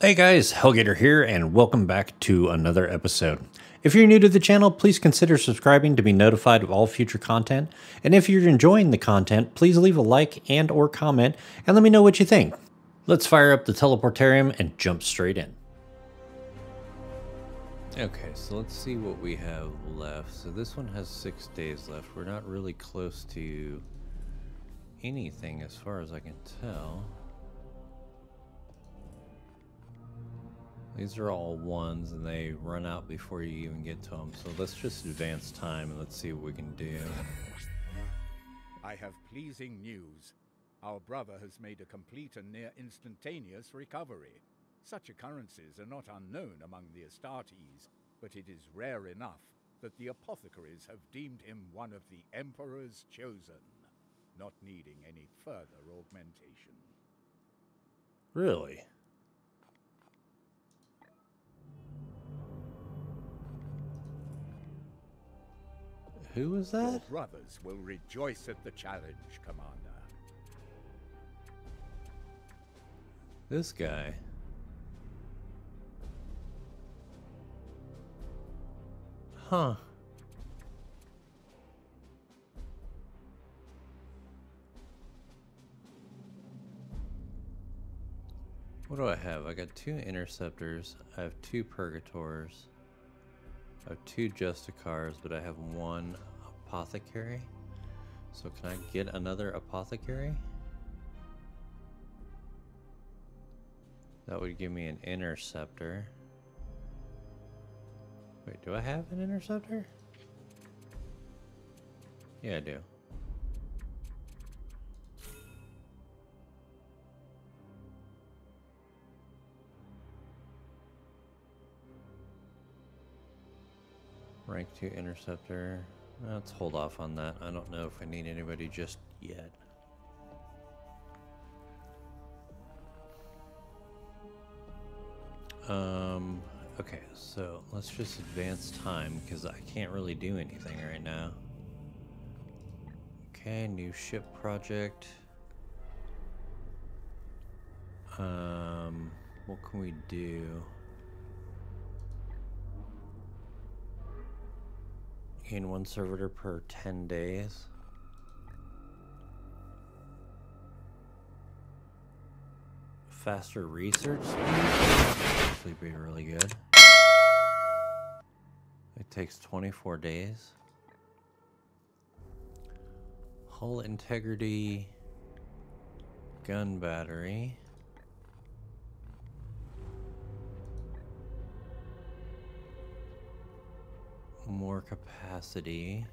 Hey guys, Hellgater here, and welcome back to another episode. If you're new to the channel, please consider subscribing to be notified of all future content. And if you're enjoying the content, please leave a like and or comment and let me know what you think. Let's fire up the teleportarium and jump straight in. Okay, so let's see what we have left. So this one has six days left. We're not really close to anything as far as I can tell. These are all ones and they run out before you even get to them. So let's just advance time and let's see what we can do. I have pleasing news. Our brother has made a complete and near instantaneous recovery. Such occurrences are not unknown among the Astartes, but it is rare enough that the apothecaries have deemed him one of the Emperor's chosen, not needing any further augmentation. Really? Who was Your brothers will rejoice at the challenge, Commander. This guy. Huh. What do I have? I got two interceptors. I have two purgators. I have two justicars, but I have one apothecary. So can I get another apothecary? That would give me an interceptor. Wait, do I have an interceptor? Yeah, I do. Rank 2 interceptor. Let's hold off on that. I don't know if I need anybody just yet. Um, okay, so let's just advance time because I can't really do anything right now. Okay, new ship project. Um, what can we do? Gain one servitor per 10 days. Faster research? Actually be really good. It takes 24 days. Hull integrity. Gun battery. More capacity.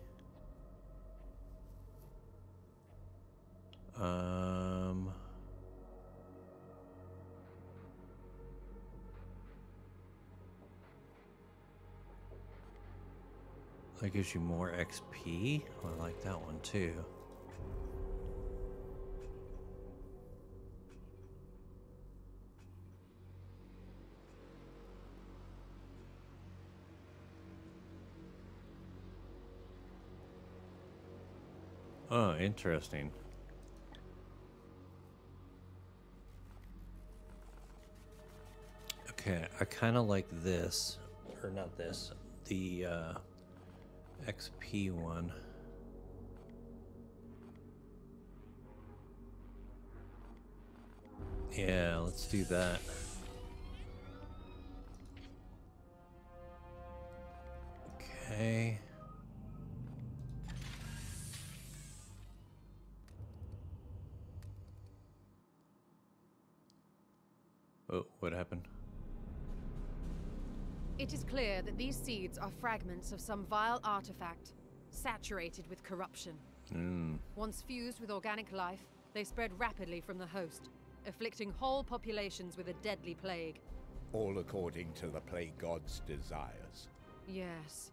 Um... That gives you more XP. Oh, I like that one too. Oh, interesting. Okay, I kind of like this, or not this, the uh, XP one. Yeah, let's do that. Clear that these seeds are fragments of some vile artifact, saturated with corruption. Mm. Once fused with organic life, they spread rapidly from the host, afflicting whole populations with a deadly plague. All according to the plague god's desires. Yes.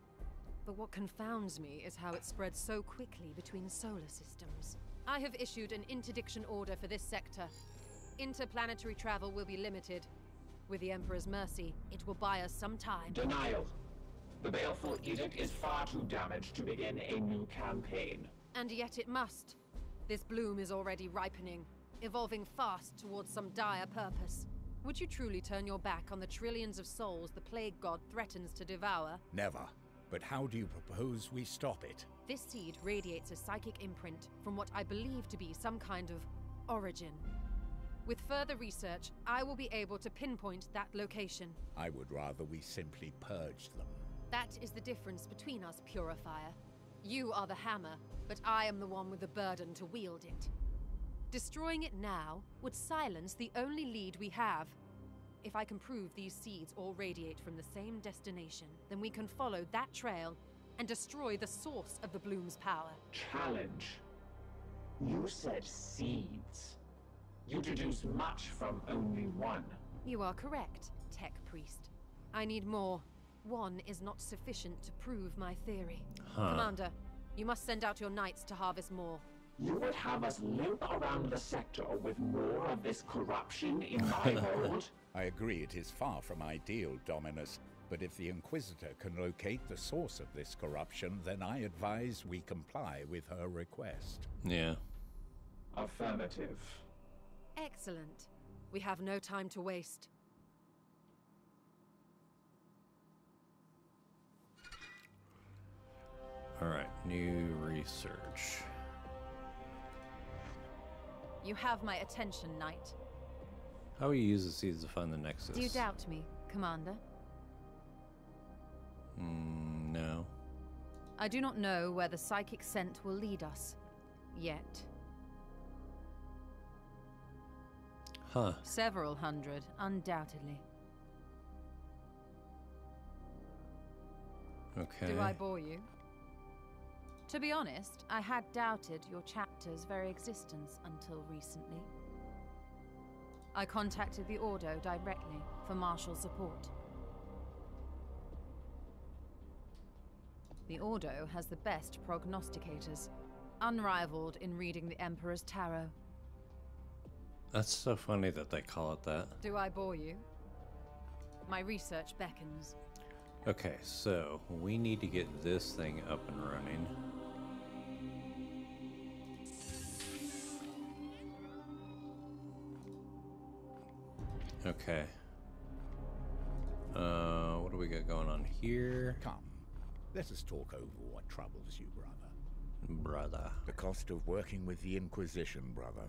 But what confounds me is how it spread so quickly between solar systems. I have issued an interdiction order for this sector. Interplanetary travel will be limited. With the Emperor's mercy, it will buy us some time. Denial. The Baleful Edict is far too damaged to begin a new campaign. And yet it must. This bloom is already ripening, evolving fast towards some dire purpose. Would you truly turn your back on the trillions of souls the Plague God threatens to devour? Never. But how do you propose we stop it? This seed radiates a psychic imprint from what I believe to be some kind of origin. With further research, I will be able to pinpoint that location. I would rather we simply purge them. That is the difference between us, Purifier. You are the hammer, but I am the one with the burden to wield it. Destroying it now would silence the only lead we have. If I can prove these seeds all radiate from the same destination, then we can follow that trail and destroy the source of the Bloom's power. Challenge. You said seeds. You deduce much from only one. You are correct, Tech Priest. I need more. One is not sufficient to prove my theory. Huh. Commander, you must send out your knights to harvest more. You would have us limp around the sector with more of this corruption in my hold? I agree it is far from ideal, Dominus, but if the Inquisitor can locate the source of this corruption, then I advise we comply with her request. Yeah. Affirmative. Excellent. We have no time to waste. All right. New research. You have my attention, Knight. How will you use the seeds to find the Nexus? Do you doubt me, Commander? Mm, no. I do not know where the psychic scent will lead us. Yet. Huh. Several hundred, undoubtedly. Okay. Do I bore you? To be honest, I had doubted your chapter's very existence until recently. I contacted the Ordo directly for martial support. The Ordo has the best prognosticators, unrivaled in reading the Emperor's tarot. That's so funny that they call it that. Do I bore you? My research beckons. Okay, so we need to get this thing up and running. Okay. Uh, what do we got going on here? Come, let us talk over what troubles you, brother. Brother. The cost of working with the Inquisition, brother.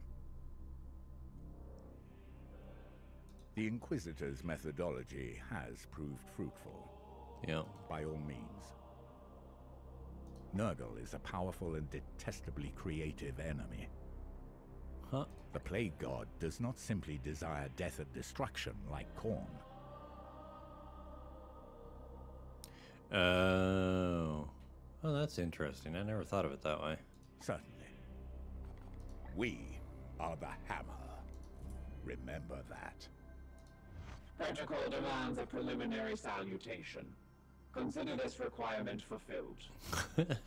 The Inquisitor's methodology has proved fruitful, Yeah. by all means. Nurgle is a powerful and detestably creative enemy. Huh? The Plague God does not simply desire death and destruction like Khorne. Oh. Oh, that's interesting. I never thought of it that way. Certainly. We are the Hammer. Remember that. Protocol demands a preliminary salutation. Consider this requirement fulfilled.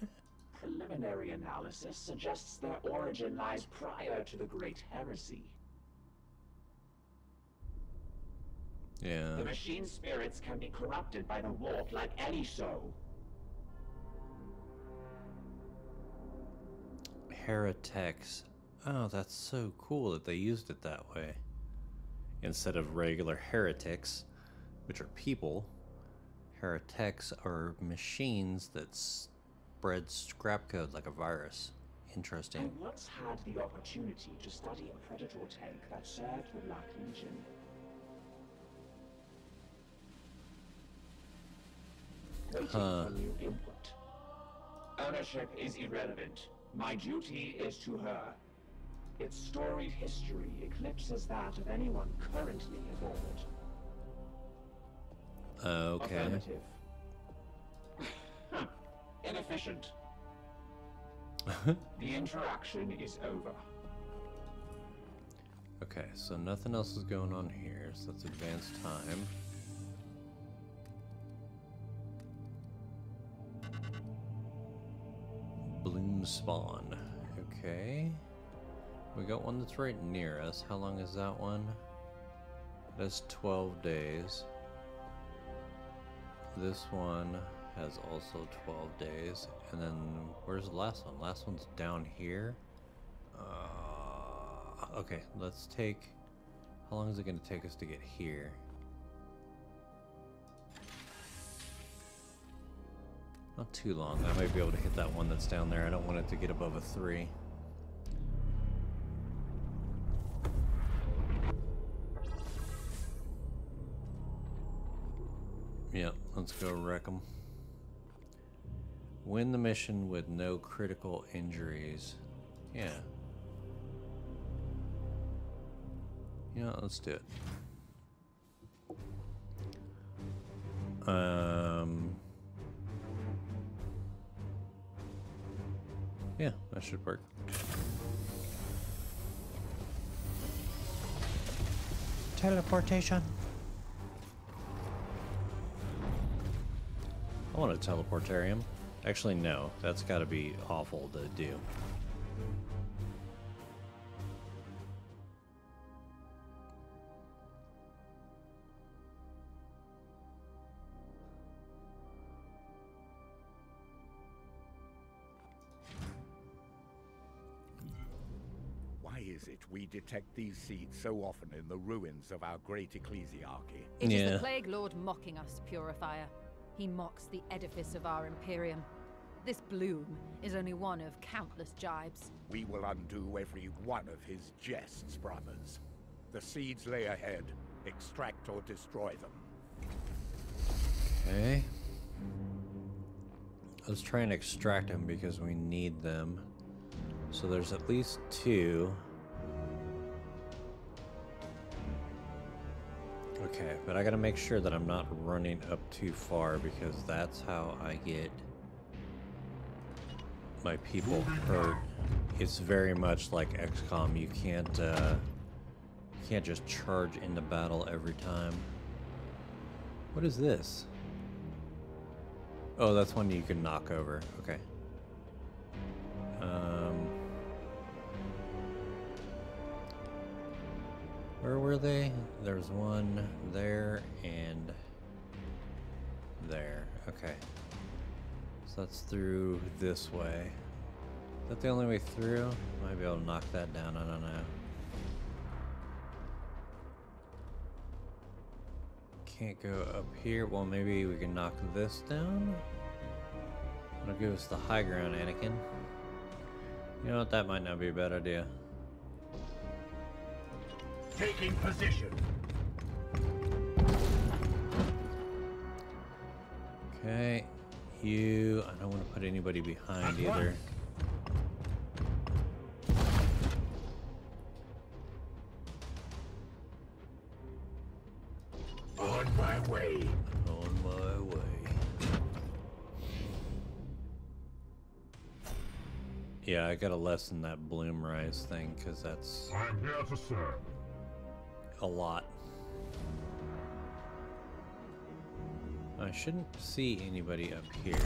Preliminary analysis suggests their origin lies prior to the Great Heresy. Yeah. The machine spirits can be corrupted by the warp like any soul. Heretics. Oh, that's so cool that they used it that way. Instead of regular heretics, which are people, heretics are machines that spread scrap code like a virus. I Interesting. once had the opportunity to study a Predator tank that served the Black Legion. Huh. for new input. Ownership is irrelevant. My duty is to her. Its storied history eclipses that of anyone currently aboard. Uh, okay. Inefficient. the interaction is over. Okay, so nothing else is going on here, so let's advance time. Bloom spawn. Okay. We got one that's right near us. How long is that one? That's 12 days. This one has also 12 days. And then where's the last one? Last one's down here. Uh, okay, let's take... How long is it going to take us to get here? Not too long. I might be able to hit that one that's down there. I don't want it to get above a 3. Go wreck them. Win the mission with no critical injuries. Yeah. Yeah, let's do it. Um... Yeah, that should work. Teleportation. I want a teleportarium. Actually, no. That's got to be awful to do. Why is it we detect these seeds so often in the ruins of our great ecclesiarchy? It is Yeah. the Plague Lord mocking us, Purifier. He mocks the edifice of our Imperium. This bloom is only one of countless jibes. We will undo every one of his jests, brothers. The seeds lay ahead. Extract or destroy them. Okay. Let's try and extract them because we need them. So there's at least two. Okay, but I gotta make sure that I'm not running up too far because that's how I get my people hurt. It's very much like XCOM. You can't uh, you can't just charge into battle every time. What is this? Oh, that's one you can knock over. Okay. Um, where were they? There's one there and there. Okay. So that's through this way. Is that the only way through? Might be able to knock that down. I don't know. Can't go up here. Well, maybe we can knock this down. That'll give us the high ground, Anakin. You know what? That might not be a bad idea. Taking position. Okay. You. I don't want to put anybody behind either. On my way. On my way. Yeah, I gotta lessen that bloom rise thing because that's I'm here to serve. A lot. I shouldn't see anybody up here.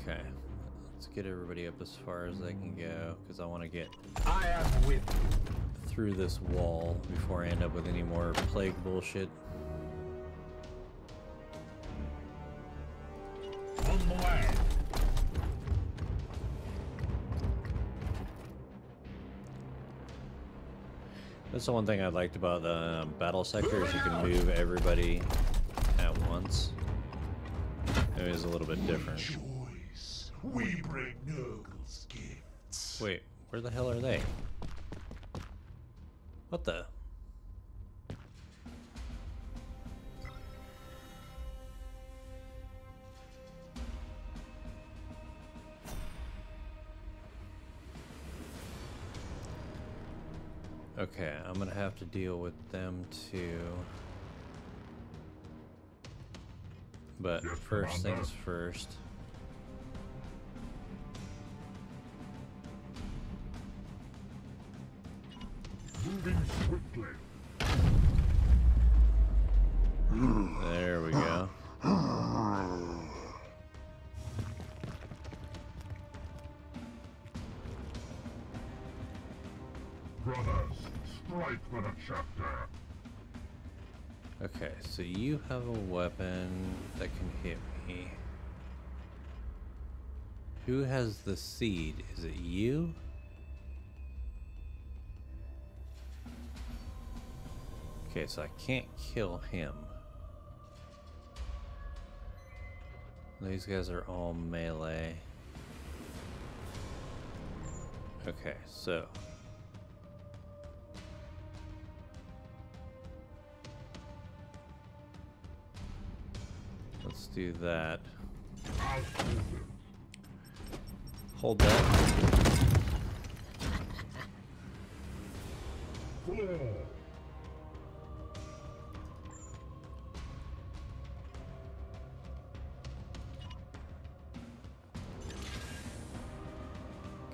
Okay, let's get everybody up as far as they can go because I want to get I am with you. through this wall before I end up with any more plague bullshit. That's the one thing I liked about the um, battle sector is you can move everybody at once. It was a little bit different. Choice. We bring Nurgle's gifts. Wait, where the hell are they? What the? Okay, I'm gonna have to deal with them too. But Yes, first Commander. things first. Moving. Okay, so you have a weapon that can hit me. Who has the seed? Is it you? Okay, so I can't kill him. These guys are all melee. Okay, so. Do that. Hold that.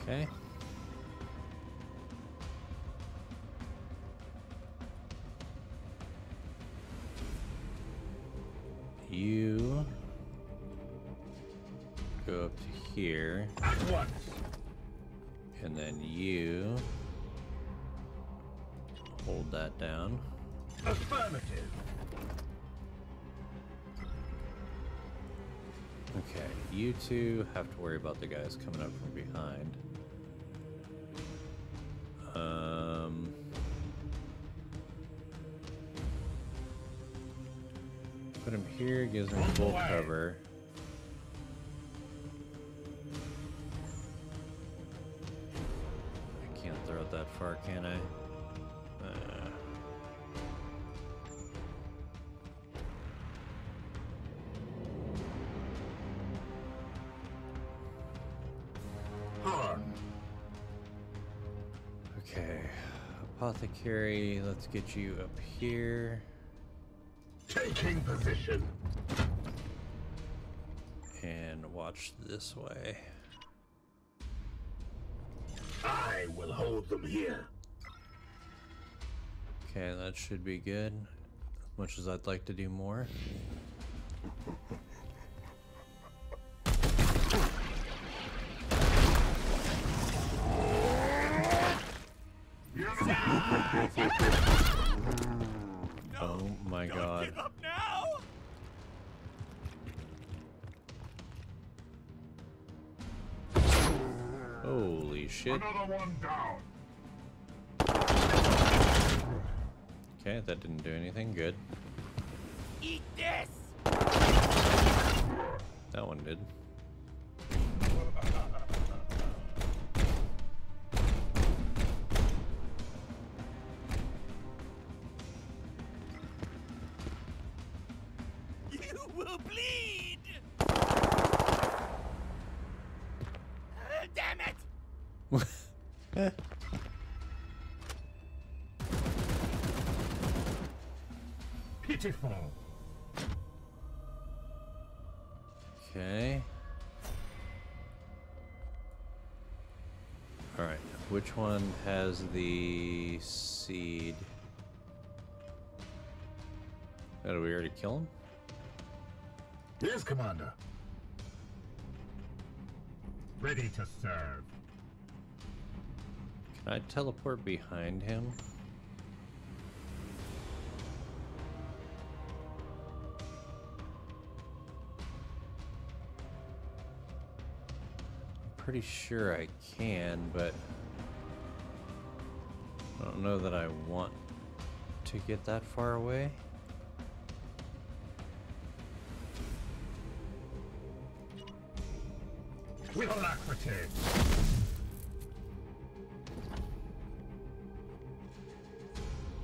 Okay. You two have to worry about the guys coming up from behind. Um, put him here, gives him full cover. Apothecary. Let's get you up here. Taking position. and watch this way. I will hold them here. Okay, that should be good. As Much as I'd like to do more. Oh my god. up now. Holy shit. Another one down. Okay, that didn't do anything. Good. Eat this. That one did. Pitiful. Okay. Alright, which one has the seed? Oh, did we already kill him? Yes, Commander. Ready to serve. Can I teleport behind him? Pretty sure I can, but I don't know that I want to get that far away. With alacrity.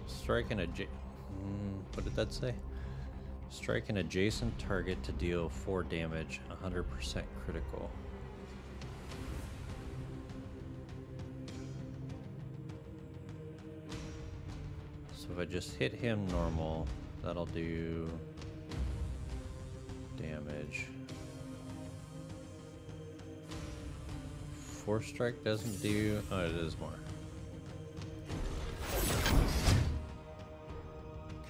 Strike an adja- mm, what did that say? Strike an adjacent target to deal 4 damage, 100% critical. Just hit him normal, that'll do damage. Four strike doesn't do. Oh, it is more.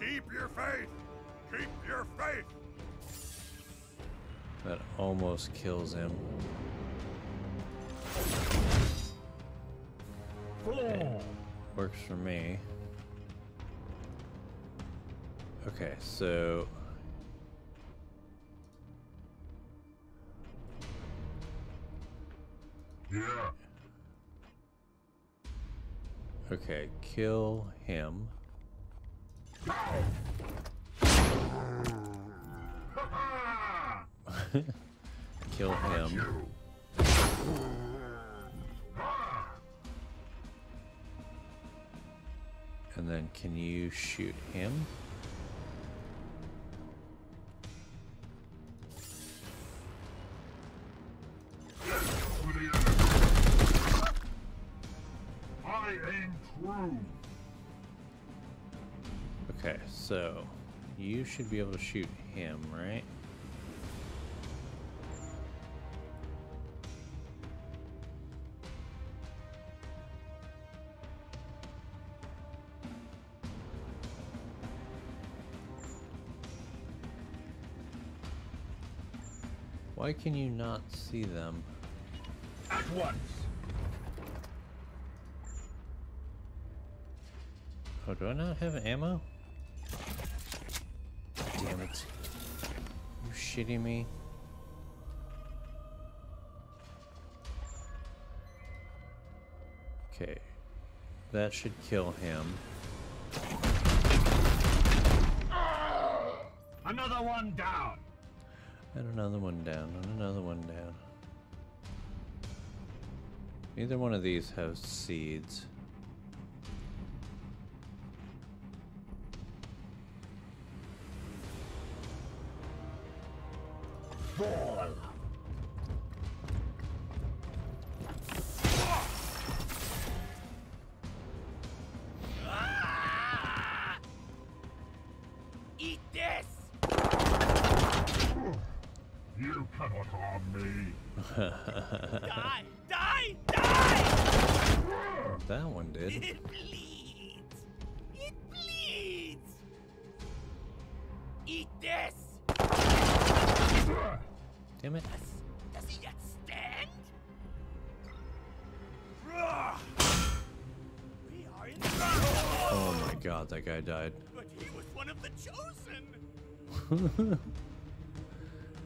Keep your faith. Keep your faith. That almost kills him. Four. Works for me. Okay, so Here. Okay, kill him. Kill him. And then can you shoot him? So you should be able to shoot him, right? Why can you not see them? At once. Oh, do I not have ammo? It. You shitting me? Okay. That should kill him. Another one down. And another one down, and another one down. Neither one of these have seeds. Guy died. But he was one of the chosen!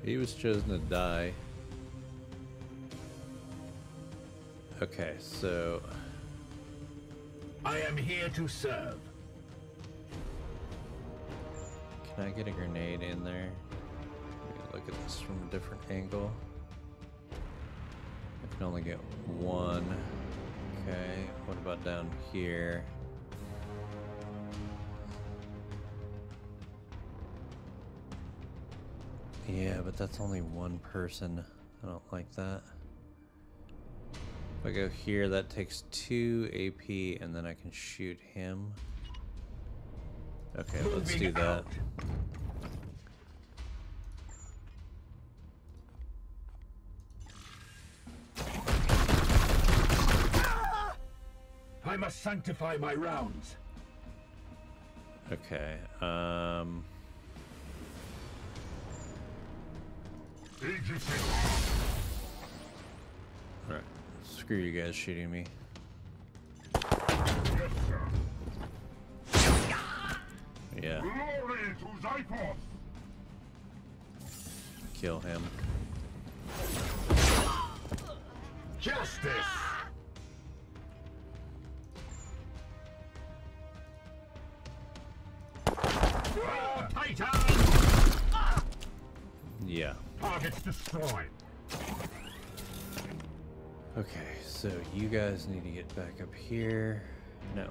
He was chosen to die. Okay, so I am here to serve. can I get a grenade in there? Look at this from a different angle. I can only get one. Okay, what about down here? Yeah, but that's only one person. I don't like that. If I go here, that takes two AP, and then I can shoot him. Okay, let's do Moving that. out. I must sanctify my rounds. Okay, um... Alright, screw you guys shooting me. Yeah, Glory to Zyphos! kill him. Justice! Oh, Yeah. Targets destroyed. Okay, so you guys need to get back up here. No.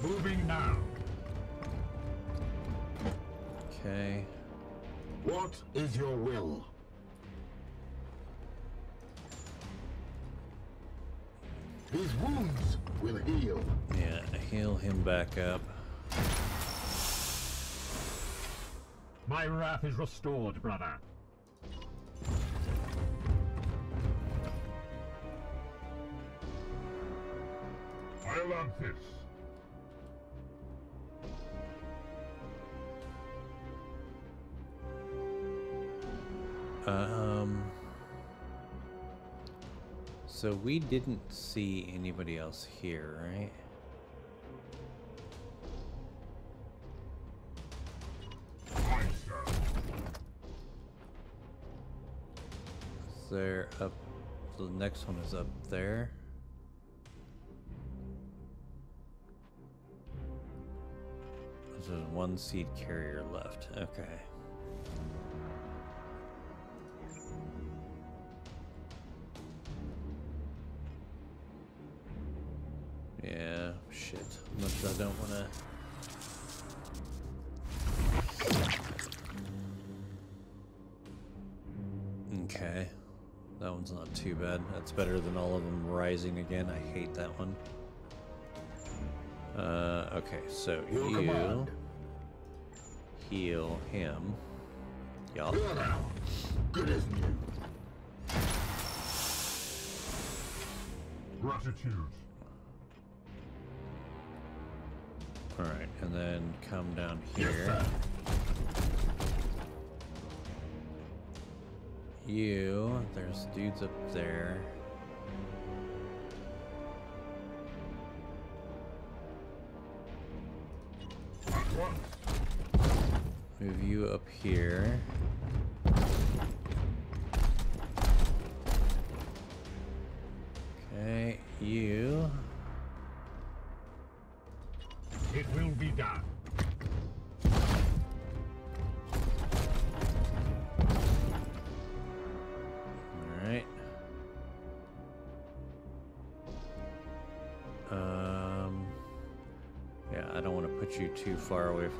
Moving now. Okay. What is your will? These wounds will heal. Yeah, heal him back up. My wrath is restored, brother. Ilanthus. Um. So we didn't see anybody else here, right? They're up the next one is up there. There's one seed carrier left. Okay. Yeah, shit. Much I don't want to. Okay. That one's not too bad. That's better than all of them rising again. I hate that one. Uh, okay, so Your you command. heal him. Now. Good as new. Gratitude. Alright, and then come down here. sir. You, there's dudes up there. Move you up here.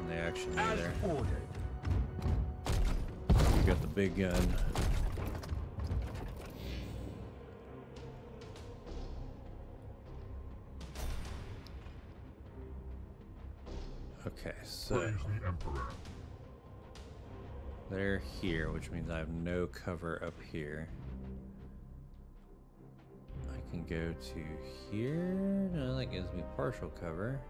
From the action either. got the big gun. Okay, so Praise the Emperor. they're here, which means I have no cover up here. I can go to here. No, that gives me partial cover.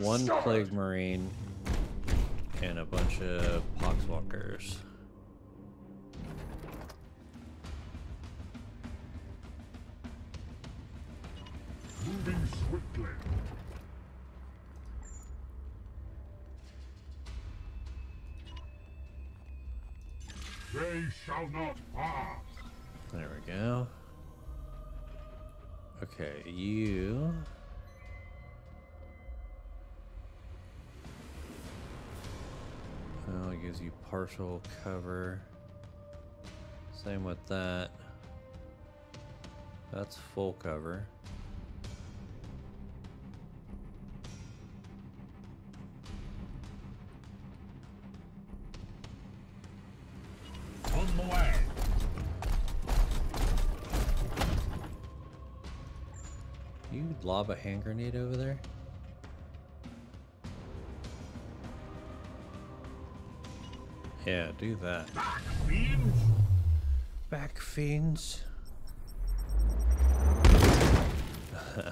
One discovered. plague marine and a bunch of poxwalkers. Moving swiftly. They shall not pass. There we go. Okay, you. Gives you partial cover. Same with that. That's full cover. On the way. You lob a hand grenade over there? Yeah, do that. Fiends. Back fiends.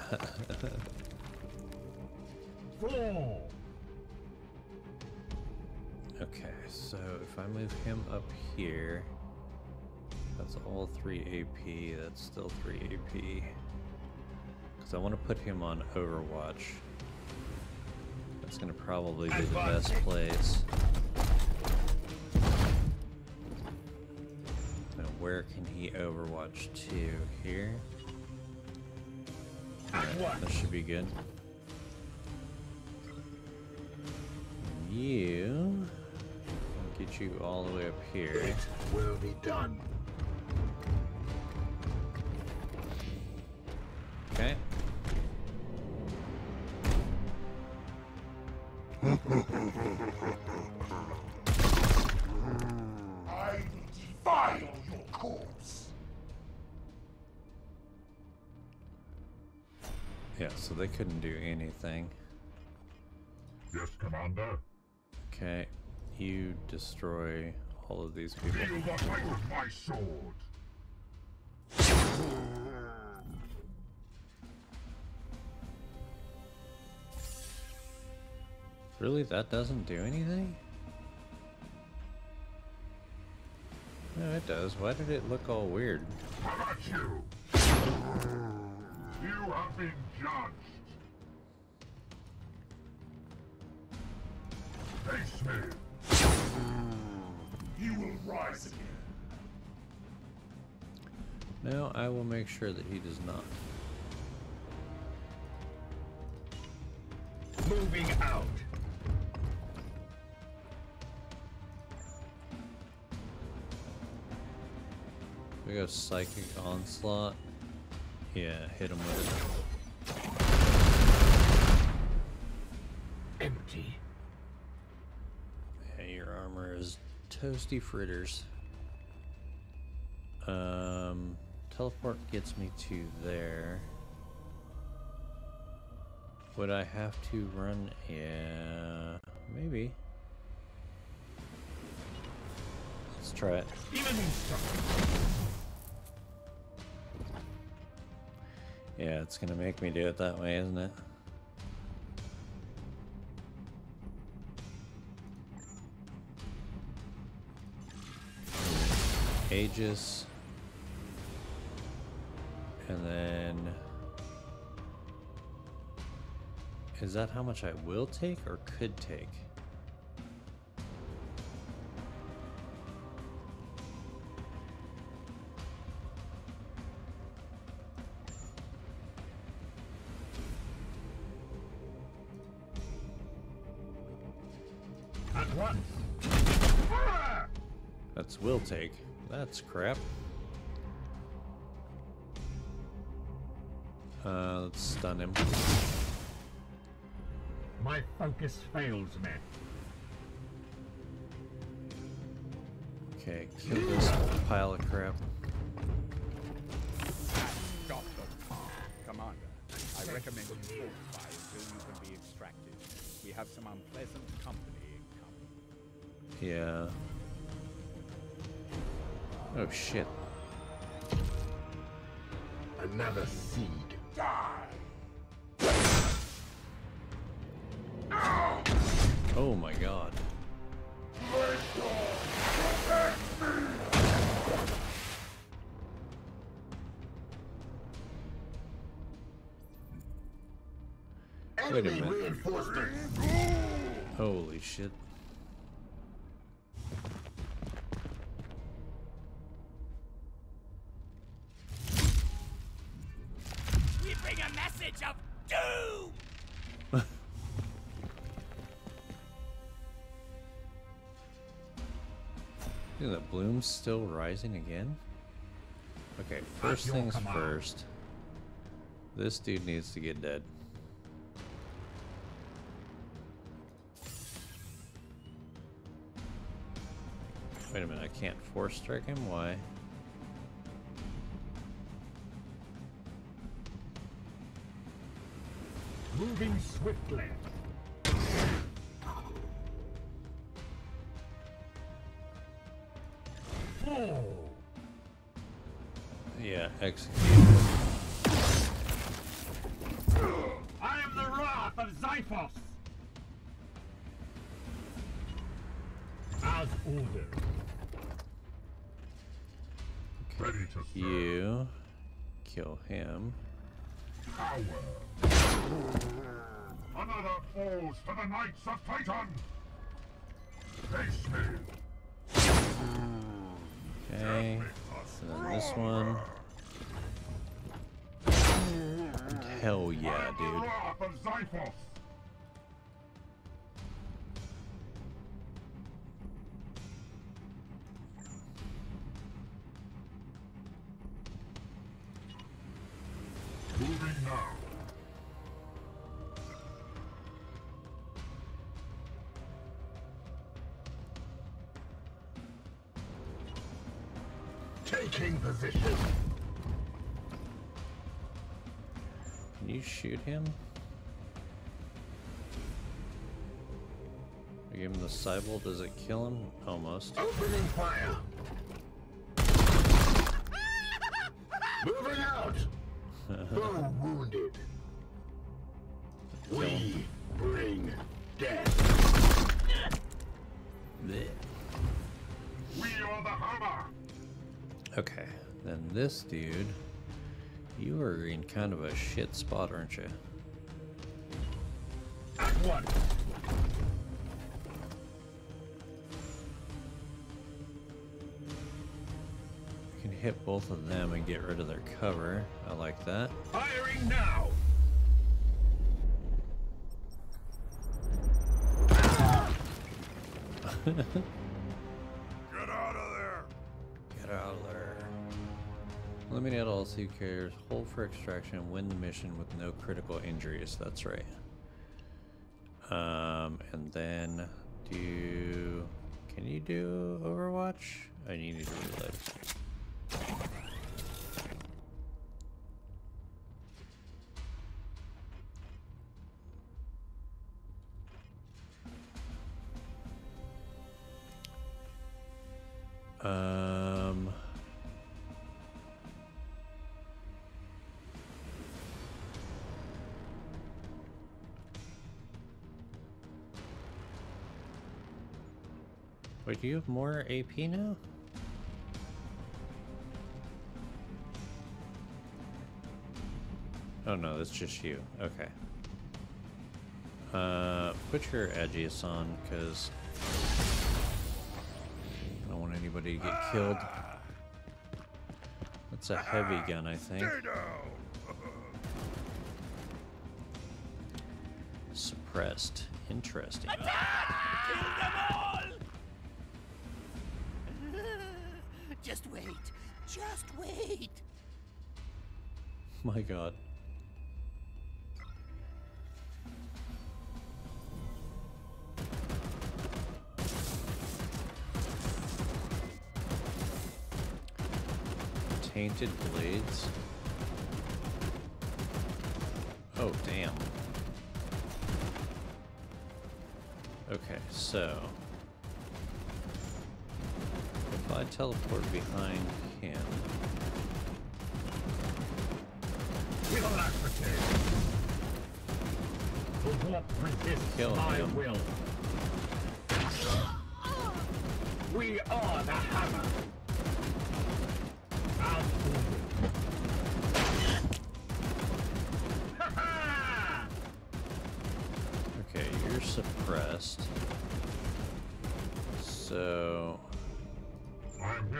Okay, so if I move him up here, that's all 3 AP, that's still 3 AP. Because I want to put him on Overwatch. That's going to probably be the best place. Where can he Overwatch to? Here? Alright, that should be good. You I'll get you all the way up here. It will be done. Couldn't do anything. Yes, Commander. Okay. You destroy all of these people. Feel the light of my sword. Really? That doesn't do anything? No, it does. Why did it look all weird? How about you? You have been judged. Face me. You will rise again. No, I will make sure that he does not. Moving out. We go Psychic Onslaught. Yeah, hit him with Empty. it. Armor is toasty fritters. Um, teleport gets me to there. Would I have to run? Yeah, maybe. Let's try it. Yeah, it's gonna make me do it that way, isn't it? Aegis. And then... Is that how much I will take or could take? At once. That's will take. That's crap. Uh, let's stun him. My focus fails me. Okay, kill this pile of crap. Stop. Commander, I recommend you fortify until you can be extracted. We have some unpleasant company incoming. Yeah. Oh shit. Another seed. Die. Oh my god. Wait a minute. Holy shit. Still rising again? Okay, first things first. This dude needs to get dead. Wait a minute, I can't force strike him? Why? Moving swiftly. Knights of Titan. Face me. Okay. And then this one. Hell yeah, I am the dude. Him? I give him the Psybolt, does it kill him? Almost. Opening fire. Kind of a shit spot, aren't you? At once. You can hit both of them and get rid of their cover. I like that. Firing now. Get out of there! Get out of there. Eliminate all two carriers, hold for extraction, win the mission with no critical injuries. That's right. Um, and then do. Can you do Overwatch? I need you to reload. Do you have more AP now? Oh no, that's just you. Okay. Uh, put your Aegis on, because I don't want anybody to get killed. That's a heavy gun, I think. Suppressed. Interesting. Wait. Just wait. My god. Tainted blades. Oh, damn. Okay, so. I teleport behind him. With alacrity. For what resists Kill my him. will? We are the hammer.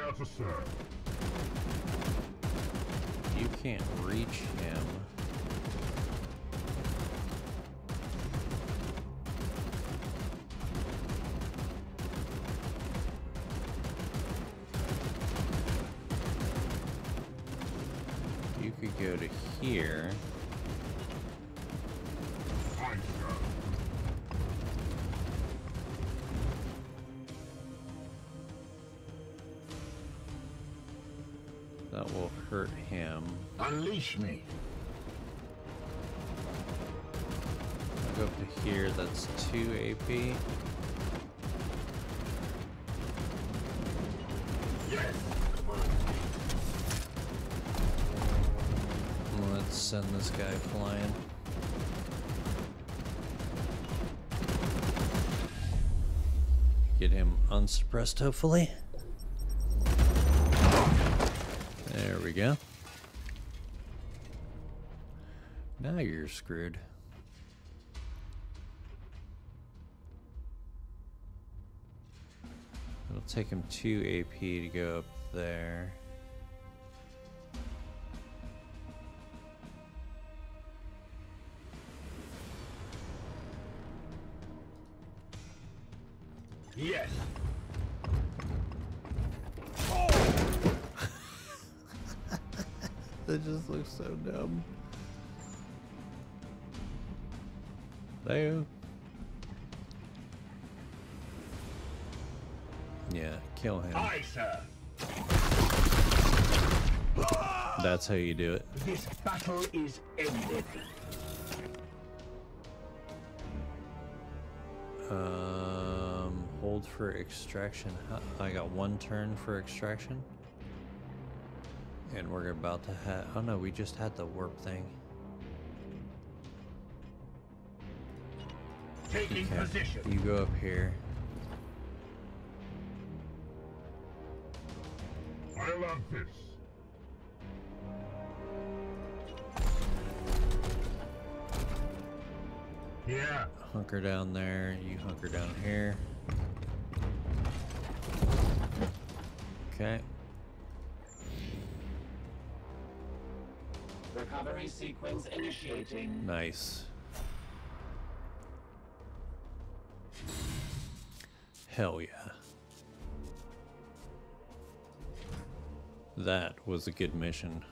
You can't reach him. You could go to here. Hurt him. Unleash me. I'll go up to here, that's 2 AP. Yes. Let's send this guy flying. Get him unsuppressed, hopefully. We go. Now you're screwed. It'll take him 2 AP to go up there. Dumb. There. Yeah, kill him. Aye, sir. That's how you do it. This battle is ended. Um, hold for extraction. I got one turn for extraction. And we're about to have. Oh no, we just had the warp thing. Taking okay. position. You go up here. I love this. Yeah. Hunker down there. You hunker down here. Okay. Sequence initiating. Nice. Hell yeah. That was a good mission.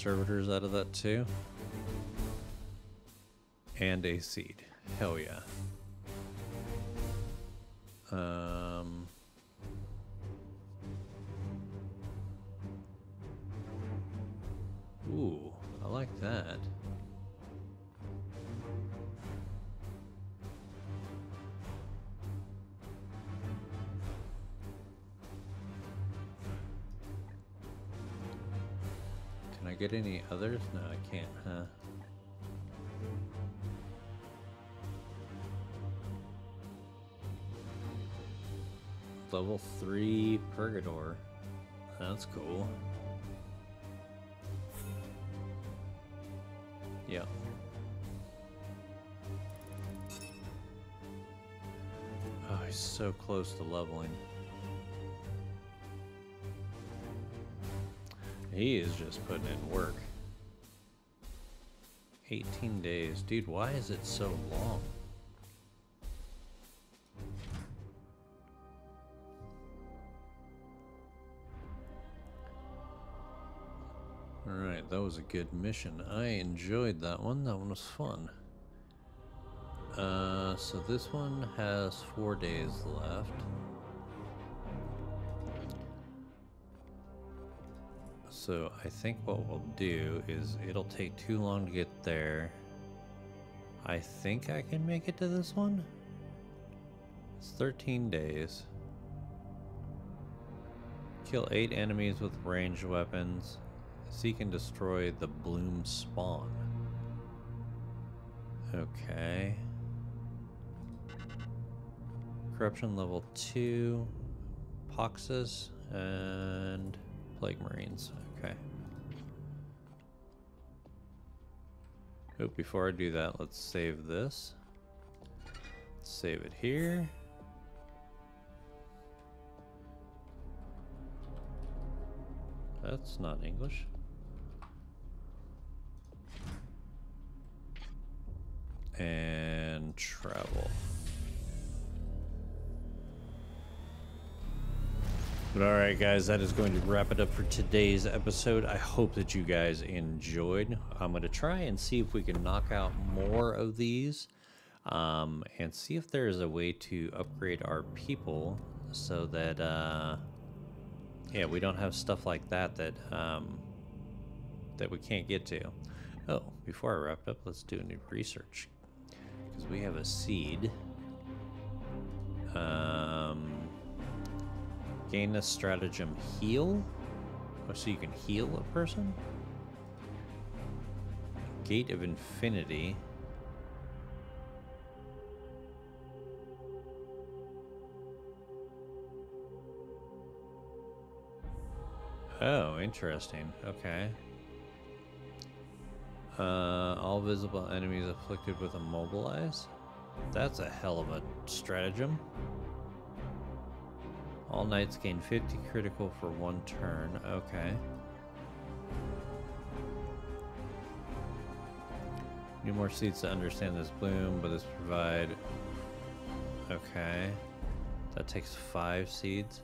Servitors out of that too. And a seed. Hell yeah. Um Ooh, I like that. Get any others? No, I can't, huh? Level 3 Purgator. That's cool. Yeah. Oh, he's so close to leveling. He is just putting in work. 18 days. Dude, why is it so long? Alright, that was a good mission. I enjoyed that one. That one was fun. Uh, so this one has four days left. So I think what we'll do is it'll take too long to get there. I think I can make it to this one. It's 13 days. Kill 8 enemies with ranged weapons. Seek and destroy the bloom spawn. Okay. Corruption level 2. Poxus and Plague Marines. Okay. Oh, before I do that, let's save this. Let's save it here. That's not English. And travel. But all right, guys, that is going to wrap it up for today's episode. I hope that you guys enjoyed. I'm going to try and see if we can knock out more of these um, and see if there is a way to upgrade our people so that, uh, yeah, we don't have stuff like that that, um, that we can't get to. Oh, before I wrap up, let's do a new research because we have a seed. Um, Gain a stratagem heal. Oh, so you can heal a person? Gate of Infinity. Oh, interesting. Okay. Uh, all visible enemies afflicted with immobilize. That's a hell of a stratagem. All knights gain 50 critical for one turn. Okay. Need more seeds to understand this bloom, but this provide... Okay. That takes five seeds.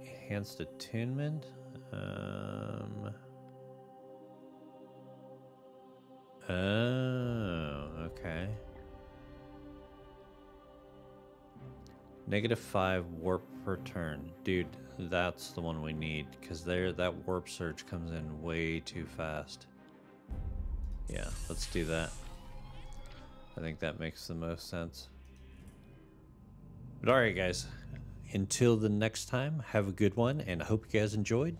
Enhanced attunement. Um... Oh, Negative five warp per turn. Dude, that's the one we need, because there that warp surge comes in way too fast. Yeah, let's do that. I think that makes the most sense. But alright guys, until the next time, have a good one, and I hope you guys enjoyed.